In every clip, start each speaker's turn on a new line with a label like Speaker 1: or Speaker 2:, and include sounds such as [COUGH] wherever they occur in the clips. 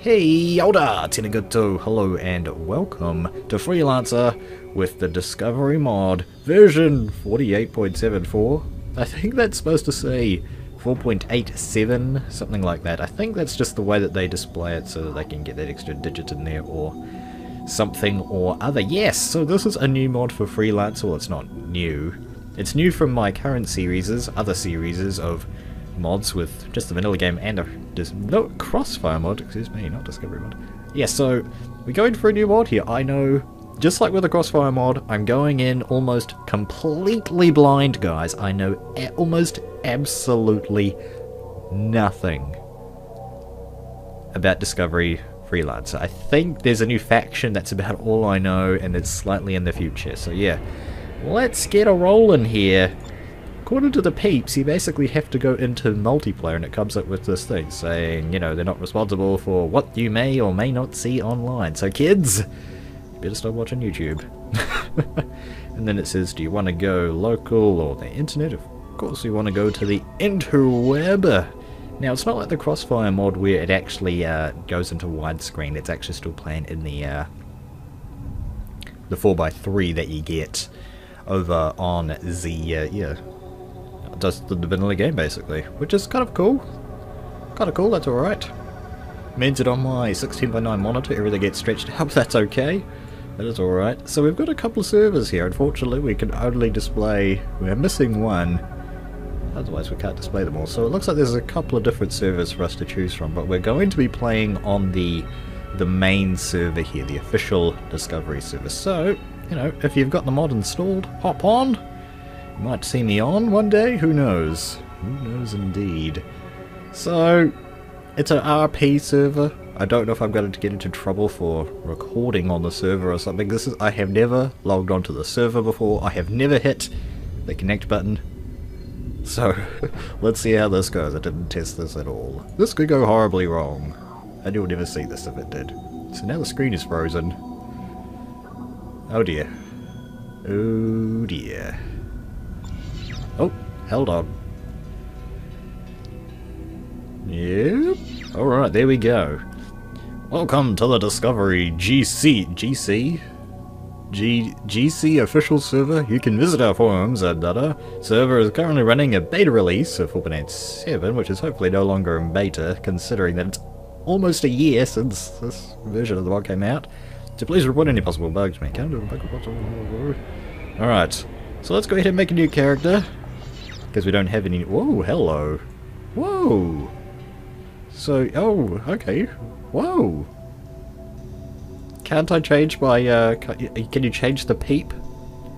Speaker 1: Hey, Yoda! Tenegato, hello and welcome to Freelancer with the Discovery mod version 48.74. I think that's supposed to say 4.87, something like that. I think that's just the way that they display it so that they can get that extra digit in there or something or other. Yes, so this is a new mod for Freelancer. Well, it's not new. It's new from my current series, other series of mods with just the vanilla game and a no crossfire mod, excuse me, not discovery mod. Yeah, so we're going for a new mod here. I know, just like with the crossfire mod, I'm going in almost completely blind, guys. I know almost absolutely nothing about Discovery Freelancer. I think there's a new faction, that's about all I know, and it's slightly in the future. So yeah, let's get a rolling here. According to the peeps, you basically have to go into multiplayer and it comes up with this thing saying, you know, they're not responsible for what you may or may not see online. So kids, you better stop watching YouTube. [LAUGHS] and then it says, do you want to go local or the internet? Of course you want to go to the interweb. Now it's not like the Crossfire mod where it actually uh, goes into widescreen, it's actually still playing in the uh, the 4x3 that you get over on the, uh, yeah, does the vanilla game basically, which is kind of cool. Kind of cool, that's alright. Means that on my 16x9 monitor everything gets stretched out, [LAUGHS] that's okay. That is alright. So we've got a couple of servers here, unfortunately we can only display, we're missing one, otherwise we can't display them all. So it looks like there's a couple of different servers for us to choose from, but we're going to be playing on the the main server here, the official Discovery server. So, you know, if you've got the mod installed, hop on, might see me on one day, who knows? Who knows indeed. So, it's an RP server. I don't know if I'm going to get into trouble for recording on the server or something. This is I have never logged onto the server before. I have never hit the connect button. So, [LAUGHS] let's see how this goes. I didn't test this at all. This could go horribly wrong. And you'll never see this if it did. So now the screen is frozen. Oh dear. Oh dear. Oh, hold on. Yep. Alright, there we go. Welcome to the Discovery GC... GC? G GC official server. You can visit our forums at Dada. Server is currently running a beta release of 4.87, which is hopefully no longer in beta, considering that it's almost a year since this version of the mod came out. So please report any possible bugs, man. Alright, so let's go ahead and make a new character. Because we don't have any... Whoa, hello. Whoa. So, oh, okay. Whoa. Can't I change my, uh, can you change the peep?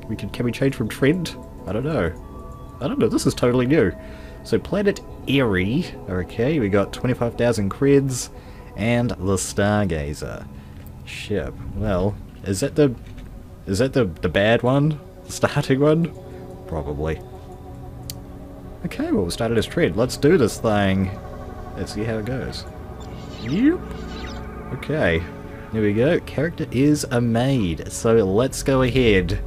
Speaker 1: We can, can we change from trend? I don't know. I don't know, this is totally new. So Planet Erie, okay, we got 25,000 creds, and the Stargazer. Ship. Well, is that the, is that the, the bad one? The starting one? Probably. Okay, well we started as trade. Let's do this thing. Let's see how it goes. Yep. Okay. Here we go. Character is a made. So let's go ahead.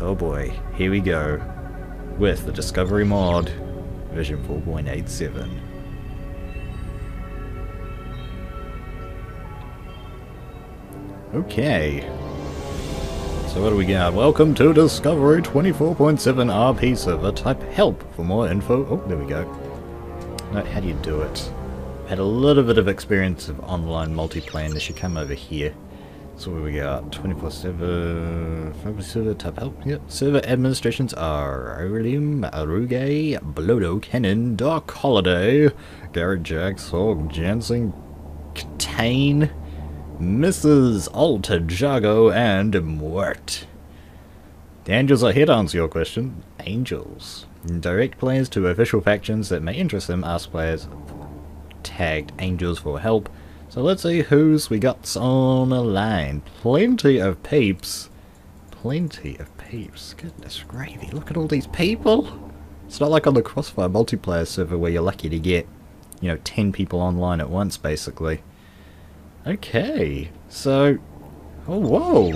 Speaker 1: Oh boy. Here we go. With the Discovery mod. Version 4.87. Okay. So what do we got? Welcome to Discovery 24.7 RP server. Type help for more info. Oh, there we go. Now, how do you do it? Had a little bit of experience of online multiplayer. This should come over here. So what we got? 24-7... Server type help. Yep. Server administrations are Aurelium, Aruge, Blodo, Cannon, Dark Holiday, Garrett Jax, Hog, Jansen, Katane, Mrs. Alta Jago, and Mort. The angels are here to answer your question. Angels. Direct players to official factions that may interest them. Ask players tagged angels for help. So let's see who's we got on the line. Plenty of peeps. Plenty of peeps. Goodness gravy, look at all these people. It's not like on the Crossfire multiplayer server where you're lucky to get, you know, 10 people online at once, basically. Okay, so... Oh, whoa!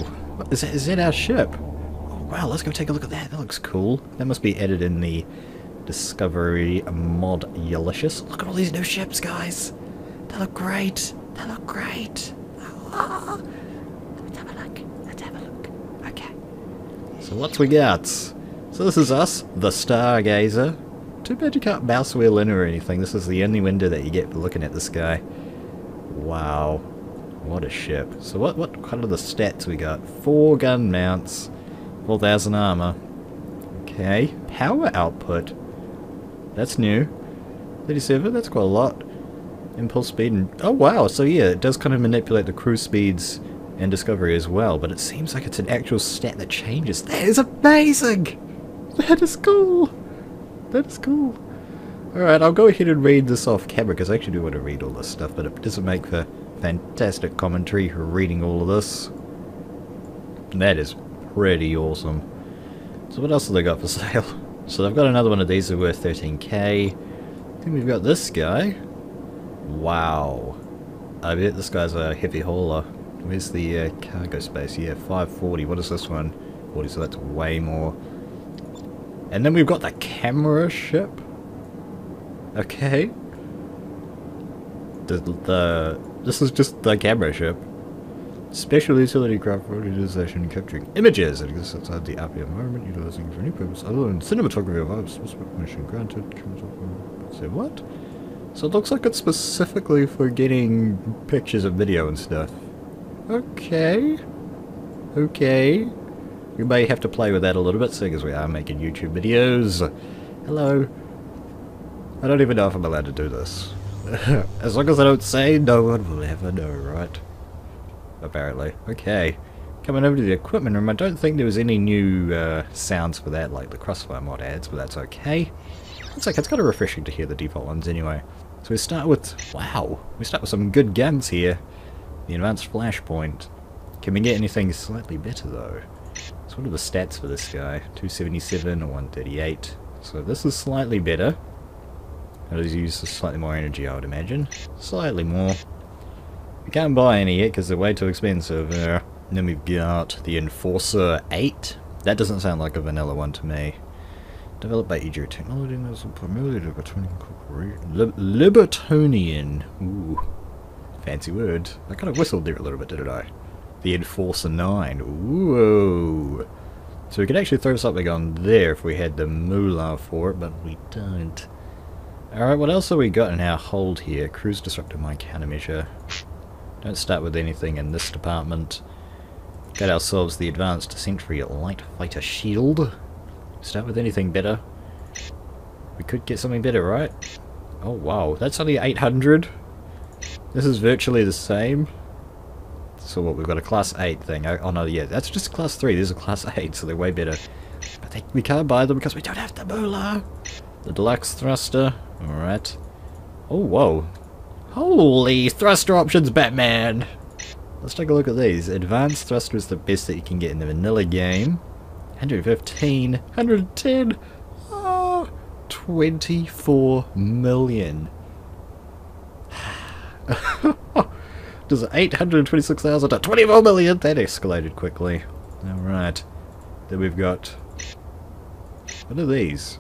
Speaker 1: Is that, is that our ship? Oh, wow, let's go take a look at that. That looks cool. That must be added in the Discovery mod Ulysses. Look at all these new ships, guys! They look great! They look great. Oh. Let's have a look. Let's have a look. Okay. So what's we got? So this is us, the Stargazer. Too bad you can't mouse wheel in or anything. This is the only window that you get for looking at the sky. Wow. What a ship. So what, what kind of the stats we got? Four gun mounts, 4,000 armor. Okay. Power output. That's new. 37, that's quite a lot. Impulse speed and... Oh wow, so yeah, it does kind of manipulate the cruise speeds and discovery as well, but it seems like it's an actual stat that changes. That is amazing! That is cool! That is cool. Alright, I'll go ahead and read this off camera, because I actually do want to read all this stuff, but it doesn't make for fantastic commentary reading all of this. That is pretty awesome. So what else have they got for [LAUGHS] sale? So they've got another one of these that are worth 13k. I think we've got this guy. Wow. I bet this guy's a heavy hauler. Where's the uh, cargo space? Yeah, 540. What is this one? 40, so that's way more. And then we've got the camera ship. Okay. The, the this is just the camera ship. Special utility craft for capturing images that exist outside the RP environment, utilizing for any purpose other than cinematography of items. Permission granted. Say what? So it looks like it's specifically for getting pictures of video and stuff. Okay. Okay. We may have to play with that a little bit, seeing as we are making YouTube videos. Hello. I don't even know if I'm allowed to do this. [LAUGHS] as long as I don't say, no one will ever know, right? Apparently. Okay. Coming over to the equipment room, I don't think there was any new uh, sounds for that, like the Crossfire mod adds, but that's okay. It's like it's kind of refreshing to hear the default ones anyway. So we start with, wow, we start with some good guns here. The advanced flashpoint. Can we get anything slightly better though? So what are the stats for this guy? 277 or 138. So this is slightly better. Use slightly more energy I would imagine. Slightly more. We can't buy any yet because they're way too expensive. Uh, then we've got the Enforcer 8. That doesn't sound like a vanilla one to me. Developed by EJ Technology, there's primarily Libertonian Corporation. Lib Libertonian. Ooh. Fancy word. I kind of whistled there a little bit, didn't I? The Enforcer 9. Ooh. So we could actually throw something on there if we had the moolah for it, but we don't. Alright, what else have we got in our hold here? Cruise Disruptor Mine Countermeasure. Don't start with anything in this department. Got ourselves the Advanced Sentry Light Fighter Shield. Start with anything better. We could get something better, right? Oh wow, that's only 800. This is virtually the same. So what, we've got a class 8 thing. Oh, oh no, yeah, that's just class 3. There's a class [LAUGHS] 8, so they're way better. But they, we can't buy them because we don't have the moolah. The deluxe thruster. Alright. Oh, whoa. Holy thruster options, Batman! Let's take a look at these. Advanced thruster is the best that you can get in the vanilla game. 115, 110, oh, ah, 24 million. [LAUGHS] Does 826,000 to uh, 24 million? That escalated quickly. Alright. Then we've got... What are these?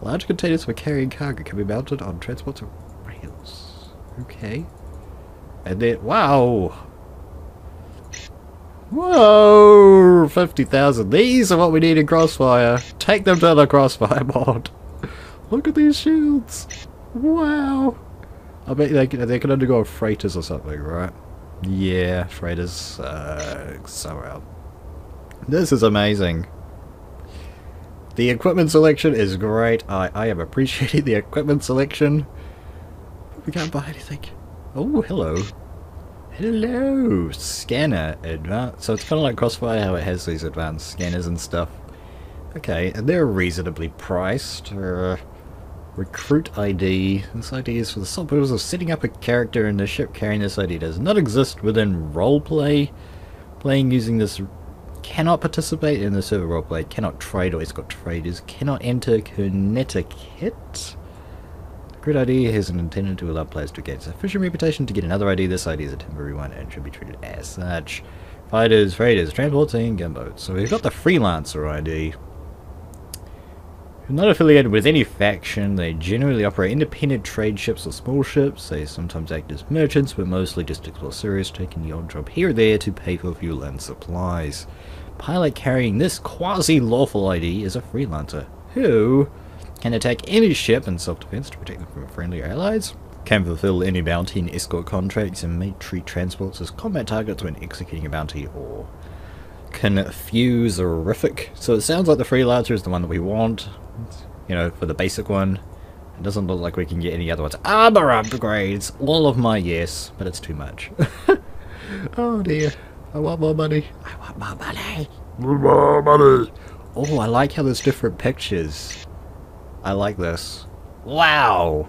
Speaker 1: Large containers for carrying cargo can be mounted on transports or rails. Okay. And then... Wow! Whoa! 50,000. These are what we need in Crossfire. Take them to the Crossfire [LAUGHS] mod. Look at these shields. Wow. I bet they, they can undergo freighters or something, right? Yeah, freighters. Uh, so out. This is amazing. The equipment selection is great. I, I am appreciating the equipment selection. We can't buy anything. Oh, hello. Hello! Scanner. Advanced. So it's kind of like Crossfire, how it has these advanced scanners and stuff. Okay, and they're reasonably priced. Uh, recruit ID. This ID is for the sole purpose of setting up a character in the ship carrying this ID. does not exist within roleplay. Playing using this cannot participate in the server roleplay, cannot trade or escort traders, cannot enter Connecticut. Grid ID is intended to allow players to gain sufficient reputation to get another ID. This ID is a temporary one and should be treated as such. Fighters, freighters, transports, and gunboats. So we've got the freelancer ID. Not affiliated with any faction, they generally operate independent trade ships or small ships. They sometimes act as merchants, but mostly just explore Sirius, taking the odd job here or there to pay for fuel and supplies. Pilot carrying this quasi-lawful ID is a freelancer, who can attack any ship in self-defense to protect them from friendly allies, can fulfill any bounty and escort contracts, and may treat transports as combat targets when executing a bounty or confuse horrific. So it sounds like the freelancer is the one that we want you know, for the basic one. It doesn't look like we can get any other ones. Armor upgrades! All of my yes, but it's too much. [LAUGHS] oh dear. I want more money. I want more money.
Speaker 2: More money.
Speaker 1: Oh, I like how there's different pictures. I like this. Wow!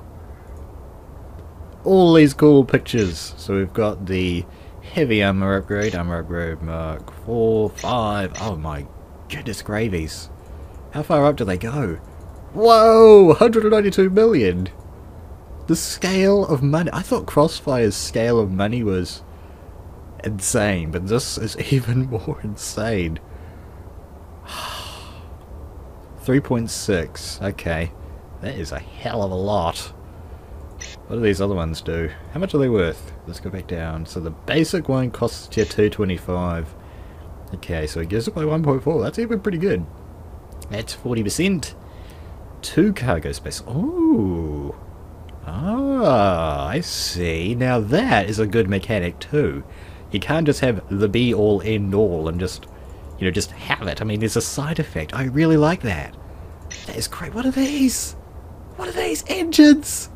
Speaker 1: All these cool pictures. So we've got the heavy armor upgrade, armor upgrade mark 4, 5. Oh my goodness gravies. How far up do they go? Whoa! 192 million! The scale of money. I thought Crossfire's scale of money was insane, but this is [LAUGHS] even more insane. [SIGHS] 3.6. Okay. That is a hell of a lot. What do these other ones do? How much are they worth? Let's go back down. So the basic one costs you 225. Okay, so it gives it by 1.4. That's even pretty good. That's 40%. Two cargo space. Oh. Ah, I see. Now that is a good mechanic too. You can't just have the be all end all and just, you know, just have it. I mean, there's a side effect. I really like that. That is great. What are these? What are these? Engines!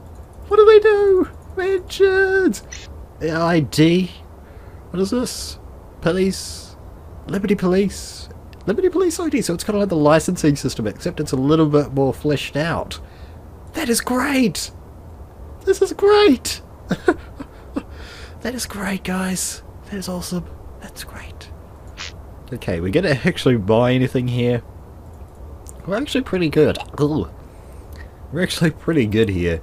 Speaker 1: What do they do? Engines! ID? What is this? Police? Liberty Police? Liberty Police ID, so it's kind of like the licensing system, except it's a little bit more fleshed out. That is great! This is great! [LAUGHS] that is great, guys. That is awesome. That's great. Okay, we're gonna actually buy anything here. We're actually pretty good. Ooh. We're actually pretty good here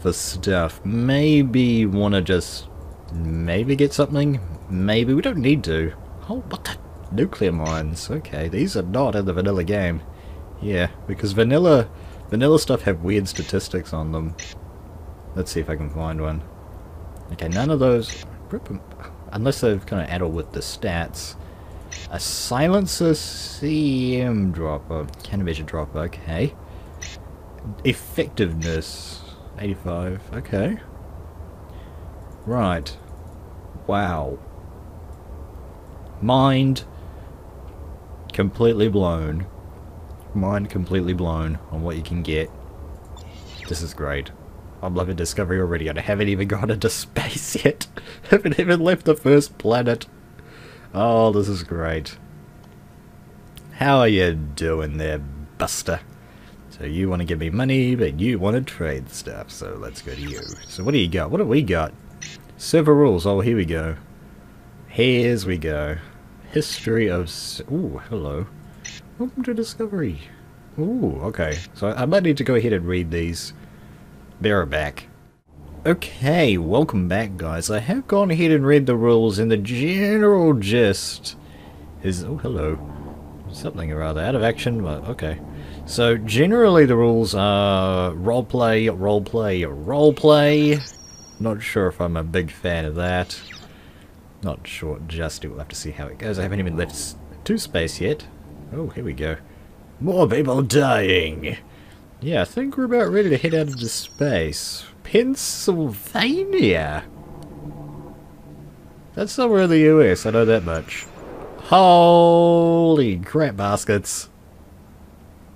Speaker 1: for stuff. Maybe want to just maybe get something. Maybe we don't need to. Oh, what the Nuclear mines. Okay, these are not in the vanilla game. Yeah, because vanilla vanilla stuff have weird statistics on them. Let's see if I can find one. Okay, none of those... Unless they've kind of added with the stats. A silencer CM dropper. Countermeasure dropper, okay. Effectiveness. 85, okay. Right. Wow. Mind completely blown. Mind completely blown on what you can get. This is great. I'm loving Discovery already and I haven't even [LAUGHS] gone into space yet. [LAUGHS] haven't even left the first planet. Oh, this is great. How are you doing there, Buster? So you want to give me money, but you want to trade stuff, so let's go to you. So what do you got? What do we got? Server rules. Oh, here we go. Here's we go. History of... Ooh, hello. Welcome to Discovery. Ooh, okay. So I might need to go ahead and read these. They're back. Okay, welcome back guys. I have gone ahead and read the rules and the general gist is... Oh, hello. Something or other. Out of action, but okay. So generally the rules are roleplay, roleplay, roleplay. Not sure if I'm a big fan of that. Not sure just We'll have to see how it goes. I haven't even left to space yet. Oh, here we go. More people dying! Yeah, I think we're about ready to head out into space. Pennsylvania! That's somewhere in the US, I know that much. Holy crap baskets.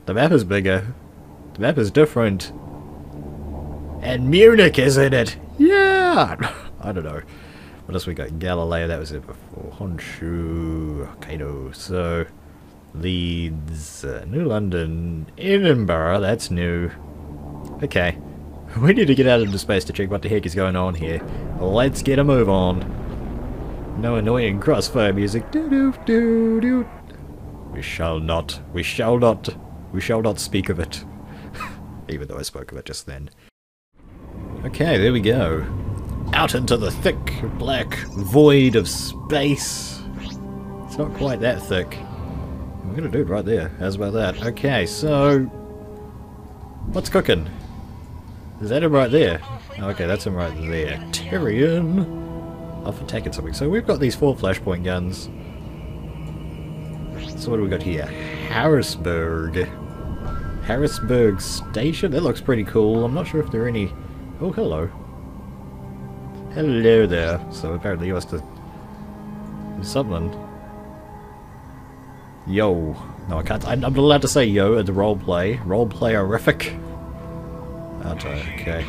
Speaker 1: The map is bigger. The map is different. And Munich is in it! Yeah! [LAUGHS] I don't know. What else we got? Galileo, that was it before. Honshu, Hokkaido. So, Leeds, uh, New London, Edinburgh, that's new. Okay. [LAUGHS] We need to get out into space to check what the heck is going on here. Let's get a move on. No annoying crossfire music. Doo doo doo. We shall not. We shall not. We shall not speak of it. [LAUGHS] Even though I spoke of it just then. Okay, there we go out into the thick black void of space. It's not quite that thick. Gonna do it right there. How's about that? Okay, so What's cooking? Is that him right there? Oh, okay, that's him right there. Tyrion! Off attacking something. So we've got these four flashpoint guns. So what do we got here? Harrisburg. Harrisburg Station? That looks pretty cool. I'm not sure if there are any... Oh, hello. Hello there. So apparently you must have... something. Yo. No, I can't. I'm not allowed to say yo at the roleplay. Roleplay horrific. Okay.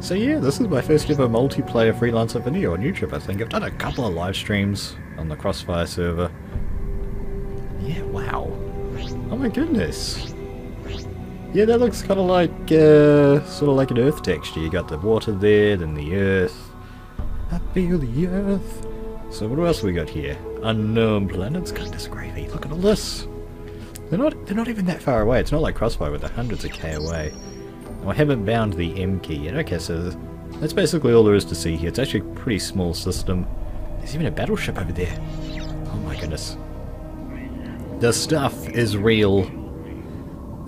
Speaker 1: So yeah, this is my first ever multiplayer freelancer video on YouTube, I think. I've done a couple of live streams on the Crossfire server. Yeah, wow. Oh my goodness. Yeah, that looks kind of like, uh, sort of like an earth texture. You got the water there, then the earth. I feel the earth. So what else we got here? Unknown planets. Goodness gravy, look at all this. They're not, they're not even that far away. It's not like Crossfire where they're hundreds of K away. I haven't bound the M key yet. Okay, so that's basically all there is to see here. It's actually a pretty small system. There's even a battleship over there. Oh my goodness. The stuff is real.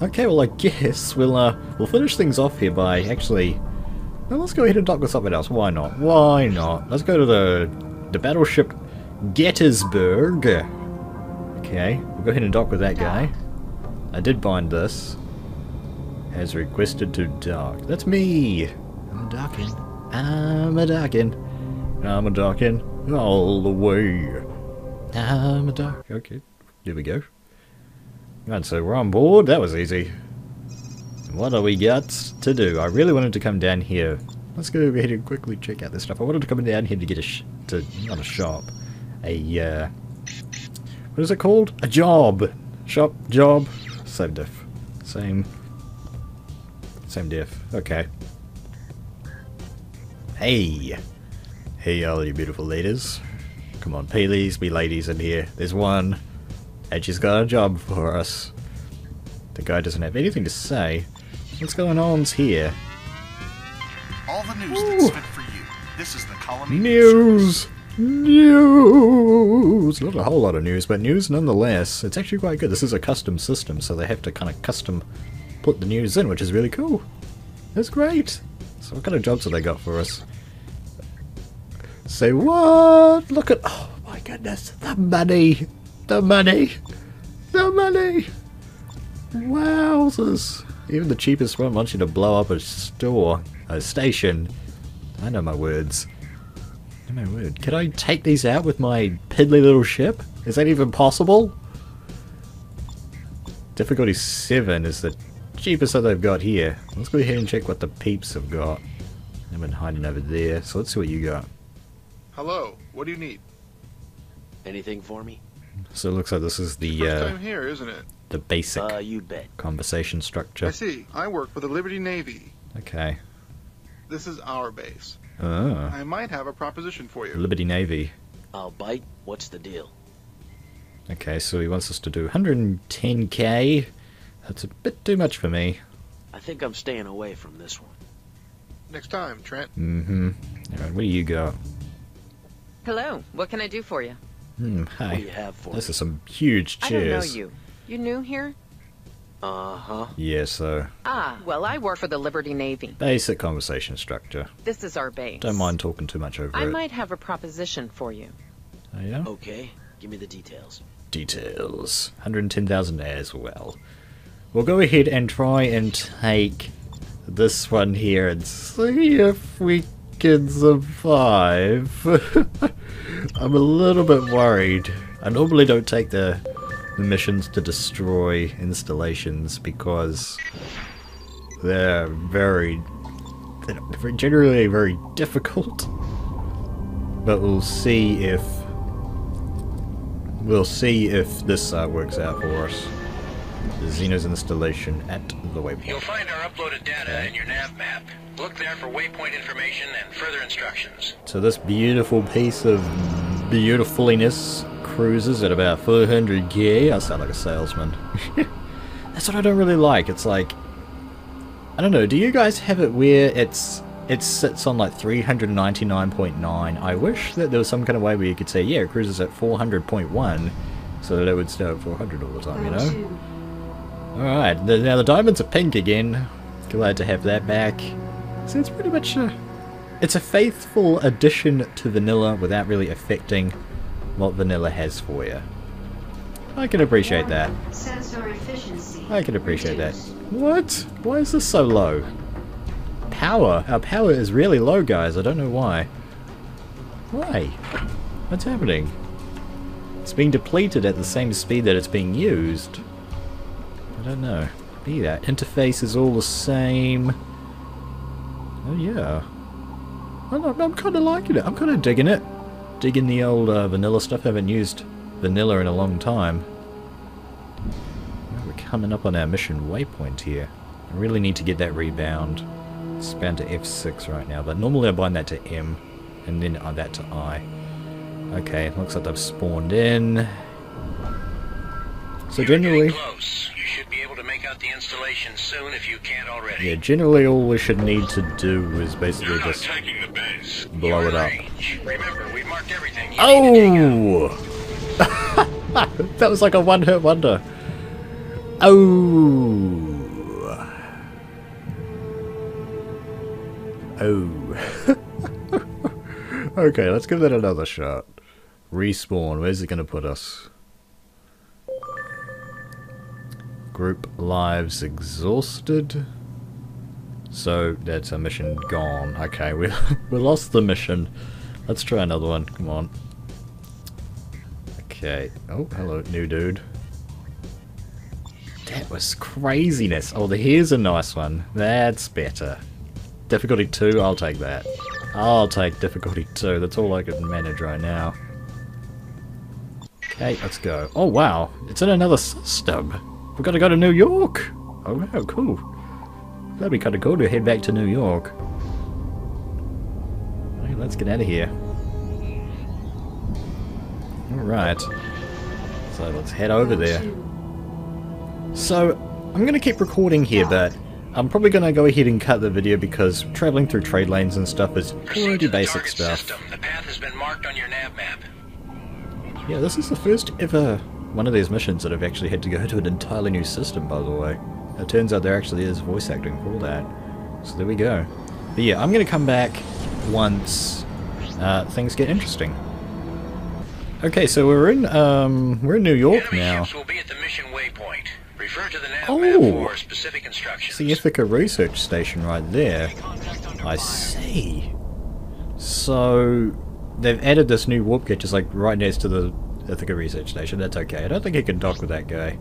Speaker 1: Okay, well I guess we'll uh we'll finish things off here by actually well, let's go ahead and dock with something else. Why not? Why not? Let's go to the the battleship Gettysburg. Okay, we'll go ahead and dock with that guy. I did bind this has requested to dock. That's me! I'm a docking. I'm a docking. I'm a docking all the way. I'm a dock. Okay, here we go. Right, so we're on board. That was easy. What do we got to do? I really wanted to come down here. Let's go ahead and quickly check out this stuff. I wanted to come down here to get a sh to not a shop, a uh, what is it called? A job. Shop job. Same diff. Same same diff. Okay. Hey! Hey all you beautiful ladies. Come on, please be ladies in here. There's one. And she's got a job for us. The guy doesn't have anything to say. What's going on here?
Speaker 2: All the news Ooh. that's fit for you. This is the colony
Speaker 1: news. News. Not a whole lot of news, but news nonetheless. It's actually quite good. This is a custom system, so they have to kind of custom put the news in, which is really cool. That's great. So what kind of jobs have they got for us? Say what? Look at, oh my goodness, the money, the money, the money. Wowzers. Even the cheapest one wants you to blow up a store, a station. I know my words. I know my word. Can I take these out with my piddly little ship? Is that even possible? Difficulty 7 is the cheapest that they've got here. Let's go ahead and check what the peeps have got. They've been hiding over there, so let's see what you got.
Speaker 2: Hello, what do you need?
Speaker 3: Anything for me?
Speaker 1: So it looks like this is the
Speaker 2: First
Speaker 1: uh,
Speaker 2: time here, isn't it?
Speaker 1: The basic
Speaker 3: uh, you bet.
Speaker 1: conversation structure.
Speaker 2: I see. I work for the Liberty Navy.
Speaker 1: Okay.
Speaker 2: This is our base.
Speaker 1: Oh.
Speaker 2: I might have a proposition for you.
Speaker 1: Liberty Navy.
Speaker 3: I'll bite. What's the deal?
Speaker 1: Okay, so he wants us to do 110k that's a bit too much for me.
Speaker 3: I think I'm staying away from this one.
Speaker 2: Next time, Trent.
Speaker 1: Mm-hmm. Alright, what do you got?
Speaker 4: Hello, what can I do for you?
Speaker 1: Hmm, hi.
Speaker 3: What do you have for
Speaker 1: this
Speaker 3: me?
Speaker 1: is some huge chairs.
Speaker 4: I don't know you. You new here?
Speaker 3: Uh-huh.
Speaker 1: Yes, sir.
Speaker 4: Ah, well, I work for the Liberty Navy.
Speaker 1: Basic conversation structure.
Speaker 4: This is our base.
Speaker 1: Don't mind talking too much over
Speaker 4: I
Speaker 1: it.
Speaker 4: might have a proposition for you.
Speaker 1: Oh, yeah?
Speaker 3: Okay, give me the details.
Speaker 1: Details. 110,000 as well. We'll go ahead and try and take this one here and see if we can survive. [LAUGHS] I'm a little bit worried. I normally don't take the, the missions to destroy installations because they're very, they're generally very difficult. But we'll see if we'll see if this uh, works out for us. Xeno's installation at the waypoint.
Speaker 5: You'll find our uploaded data okay. in your nav map. Look there for waypoint information and further instructions.
Speaker 1: So this beautiful piece of beautifuliness cruises at about 400k. I sound like a salesman. [LAUGHS] That's what I don't really like. It's like, I don't know, do you guys have it where it's it sits on like 399.9. I wish that there was some kind of way where you could say, yeah, it cruises at 400.1, so that it would stay at 400 all the time, you oh, know? Alright, the, now the diamonds are pink again. Glad to have that back. So it's pretty much a... It's a faithful addition to vanilla without really affecting what vanilla has for you. I can appreciate that. I can appreciate that. What? Why is this so low? Power. Our power is really low, guys. I don't know why. Why? What's happening? It's being depleted at the same speed that it's being used. I don't know. Be that. Interface is all the same. Oh yeah. I'm, I'm kind of liking it. I'm kind of digging it. Digging the old uh, vanilla stuff. haven't used vanilla in a long time. We're coming up on our mission waypoint here. I really need to get that rebound. It's bound to F6 right now, but normally I bind that to M and then uh, that to I. Okay, looks like they've spawned in. So
Speaker 5: You're
Speaker 1: generally,
Speaker 5: the installation soon if you can't already.
Speaker 1: yeah, generally all we should need to do is basically just
Speaker 5: taking the base.
Speaker 1: blow
Speaker 5: You're
Speaker 1: it up.
Speaker 5: Remember, we marked everything. You need to.
Speaker 1: Oh! [LAUGHS] that was like a one-hit wonder. Oh! Oh. [LAUGHS] okay, let's give that another shot. Respawn, where's it gonna put us? Group lives exhausted. So that's a mission gone. Okay, we [LAUGHS] we lost the mission. Let's try another one. Come on. Okay. Oh, hello, new dude. That was craziness. Oh, here's a nice one. That's better. Difficulty 2, I'll take that. I'll take difficulty 2. That's all I can manage right now. Okay, let's go. Oh, wow. It's in another system. We've got to go to New York. Oh, wow, cool. That'd be kind of cool to head back to New York. Let's get out of here. Alright. So let's head over there. So, I'm going to keep recording here, but I'm probably going to go ahead and cut the video because traveling through trade lanes and stuff is pretty basic stuff.
Speaker 5: The path has been marked on your nav map.
Speaker 1: Yeah, this is the first ever one of these missions that I've actually had to go [LAUGHS] to an entirely new system, by the way. It turns out there actually is voice acting for that. So there we go. But yeah, I'm going to come back once uh, things get interesting. Okay, so we're in um, we're in New York now.
Speaker 5: ships will be at the mission waypoint. Refer to the nav
Speaker 1: Oh.
Speaker 5: map for specific instructions.
Speaker 1: It's the Ithaca Research Station right there. I see. So they've added this new warp gate just like right next to the Ithaca Research Station. That's okay. I don't think he can dock with that guy.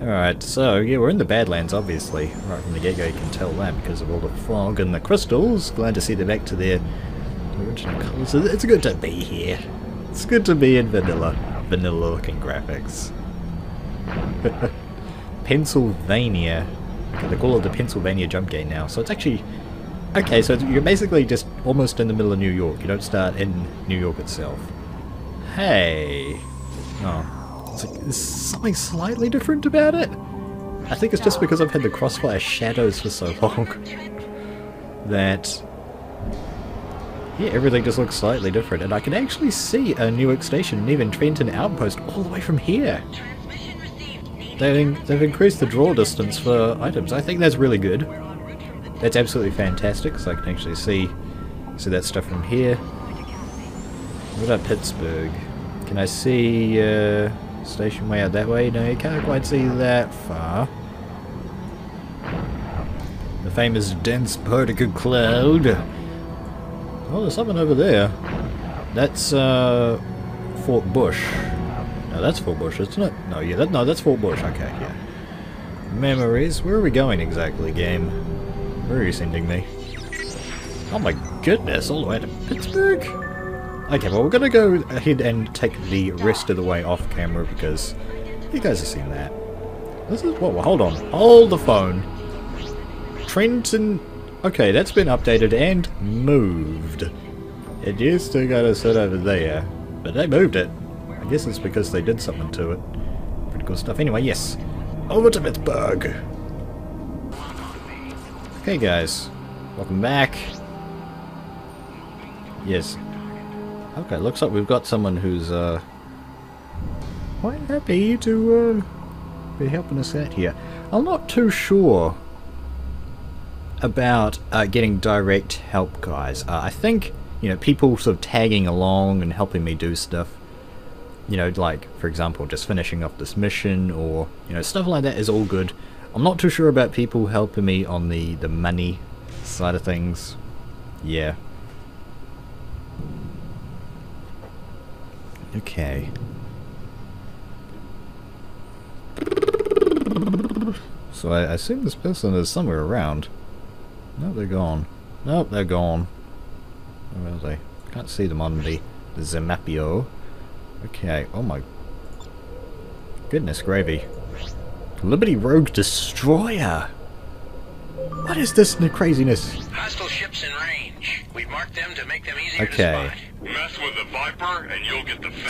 Speaker 1: Alright, so yeah, we're in the Badlands obviously. Right from the get-go you can tell that because of all the fog and the crystals. Glad to see they're back to their original colours. It's good to be here. It's good to be in vanilla. Vanilla looking graphics. [LAUGHS] Pennsylvania. Okay, they call it the Pennsylvania jump gate now. So it's actually okay. So you're basically just almost in the middle of New York. You don't start in New York itself. Hey. Oh, it's like, there's something slightly different about it. I think it's just because I've had the Crossfire Shadows for so long [LAUGHS] that yeah, everything just looks slightly different, and I can actually see a Newark station and even Trenton Outpost all the way from here. They've, they've increased the draw distance for items. I think that's really good. That's absolutely fantastic, so I can actually see see that stuff from here. What about Pittsburgh? Can I see uh, station way out that way? No, you can't quite see that far. The famous dense particle cloud. Oh, there's something over there. That's uh, Fort Bush. No, that's Fort Bush, isn't it? No, yeah, that, no, that's Fort Bush. Okay, yeah. Memories. Where are we going exactly, game? Where are you sending me? Oh my goodness, all the way to Pittsburgh? Okay, well, we're gonna go ahead and take the rest of the way off camera because you guys have seen that. This is. Whoa, hold on. Hold the phone. Trenton. Okay, that's been updated and moved. It used to gotta sit over there, but they moved it. I guess it's because they did something to it. Pretty cool stuff. Anyway, yes. Over to Pittsburgh. Okay, guys. Welcome back. Yes. Okay, looks like we've got someone who's, uh, quite happy to, uh, be helping us out here. I'm not too sure about uh, getting direct help, guys. Uh, I think, you know, people sort of tagging along and helping me do stuff, you know, like, for example, just finishing off this mission or, you know, stuff like that is all good. I'm not too sure about people helping me on the, the money side of things. Yeah. Okay. So I, I assume this person is somewhere around. No, they're gone. Nope, they're gone. Where are they? Can't see them on the, the Zemapio. Okay, oh my... Goodness gravy. Liberty Rogue Destroyer! What is this craziness?
Speaker 5: Hostile ships in range. We've marked them to make them easier
Speaker 1: Okay.
Speaker 5: to spot.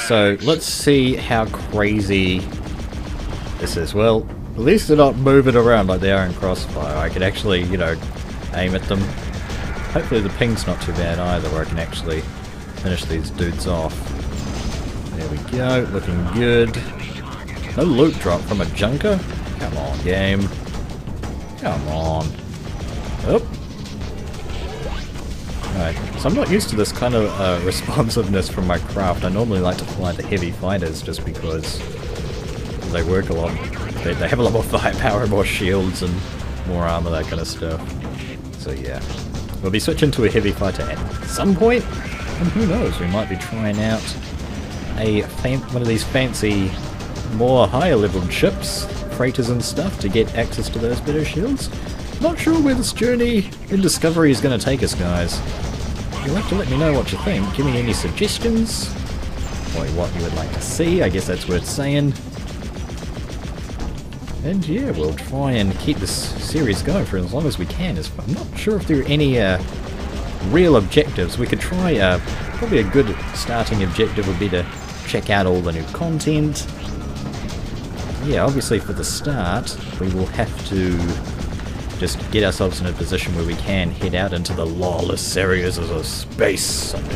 Speaker 1: So let's see how crazy this is. Well, at least they're not moving around like they are in Crossfire. I can actually, you know, aim at them. Hopefully the ping's not too bad either, where I can actually finish these dudes off. There we go, looking good. No loot drop from a junker? Come on, game. Come on. Oh. So I'm not used to this kind of uh, [LAUGHS] responsiveness from my craft. I normally like to fly the heavy fighters just because they work a lot. They, they have a lot more [LAUGHS] firepower, more shields, and more armor, that kind of stuff. So yeah. We'll be switching to a heavy fighter at some point. and who knows, we might be trying out a one of these fancy, more higher leveled ships, freighters and stuff, to get access to those better shields. Not sure where this journey in Discovery is going to take us, guys. You'll have to let me know what you think. Give me any suggestions, or what you would like to see. I guess that's worth saying. And yeah, we'll try and keep this series going for as long as we can. I'm not sure if there are any uh, real objectives. We could try, uh, probably a good starting objective would be to check out all the new content. Yeah, obviously for the start, we will have to just get ourselves in a position where we can head out into the lawless areas of space and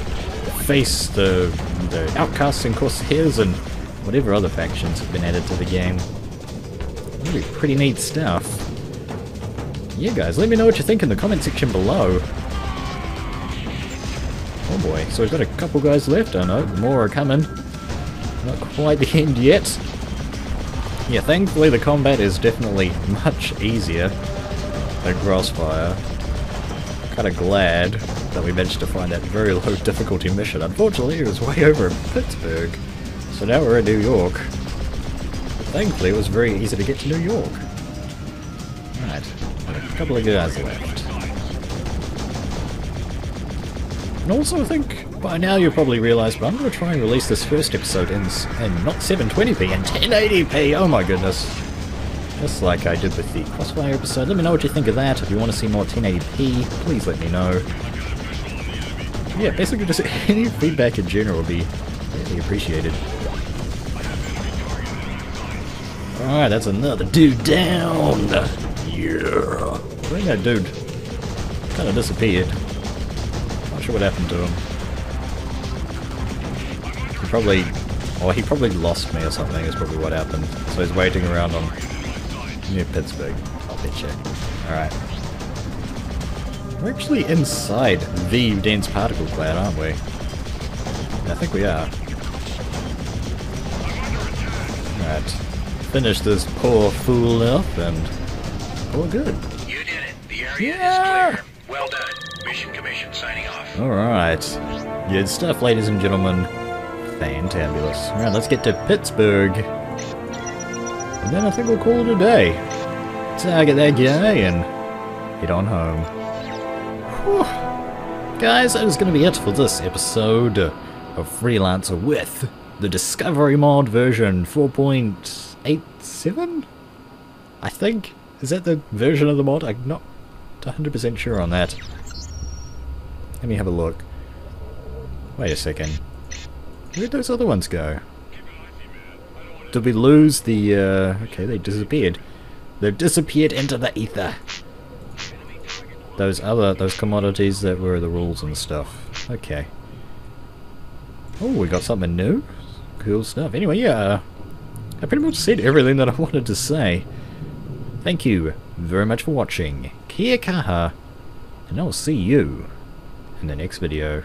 Speaker 1: face the, the outcasts and Corsairs and whatever other factions have been added to the game. Really pretty neat stuff. Yeah guys, let me know what you think in the comment section below. Oh boy, so we've got a couple guys left, I know, more are coming. Not quite the end yet. Yeah, thankfully the combat is definitely [LAUGHS] much easier than Crossfire. Kinda glad that we managed to find that very low difficulty mission. Unfortunately, it was way over in Pittsburgh. So now we're in New York. Thankfully, it was very easy to get to New York. Right, a couple of guys left. And also, I think by now you've probably realised, but I'm going to try and release this first episode in, in not 720p and 1080p. Oh my goodness. Just like I did with the Crossfire episode. Let me know what you think of that. If you want to see more 1080p, please let me know. Yeah, basically just [LAUGHS] any feedback in general would be appreciated. Alright, that's another dude down! Yeah! Where'd that dude? Kinda disappeared. Not sure what happened to him. He probably... Oh, he probably lost me or something is probably what happened. So he's waiting around on... near Pittsburgh. I'll bet you. Alright. We're actually inside the dense particle cloud, aren't we? I think we are. Alright. Finish this poor fool up and we're good.
Speaker 5: You did it. The area
Speaker 1: Yeah.
Speaker 5: is clear. Well done. Mission Commission signing off.
Speaker 1: Alright. Good stuff, ladies and gentlemen. Fantabulous. Alright, let's get to Pittsburgh. And then I think we'll call it a day. Target that guy and head on home. Whew. Guys, that is going to be it for this episode of Freelancer with the Discovery Mod version 4.87? I think. Is that the version of the mod? I'm not 100% sure on that. Let me have a look. Wait a second. Where'd those other ones go? Did we lose the, uh... Okay, they disappeared. They've disappeared into the ether. Those other, those commodities that were the rules and stuff. Okay. Oh, we got something new? Cool stuff. Anyway, yeah, uh, I pretty much said everything that I [LAUGHS] wanted to say. Thank you very much for watching. Kia kaha, and I'll see you in the next video.